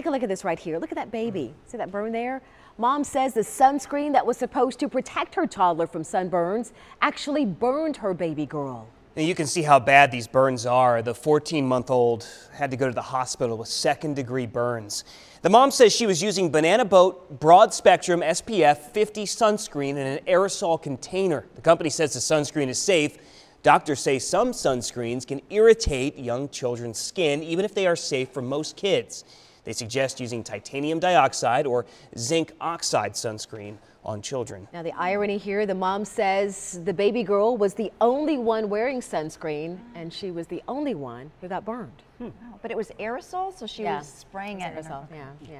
Take a look at this right here. Look at that baby. See that burn there? Mom says the sunscreen that was supposed to protect her toddler from sunburns actually burned her baby girl. Now you can see how bad these burns are. The 14 month old had to go to the hospital with second degree burns. The mom says she was using Banana Boat broad spectrum SPF 50 sunscreen in an aerosol container. The company says the sunscreen is safe. Doctors say some sunscreens can irritate young children's skin, even if they are safe for most kids. They suggest using titanium dioxide or zinc oxide sunscreen on children. Now, the irony here the mom says the baby girl was the only one wearing sunscreen, and she was the only one who got burned. Hmm. But it was aerosol, so she Yeah. was spraying it. in her- Aerosol, Yeah, yeah.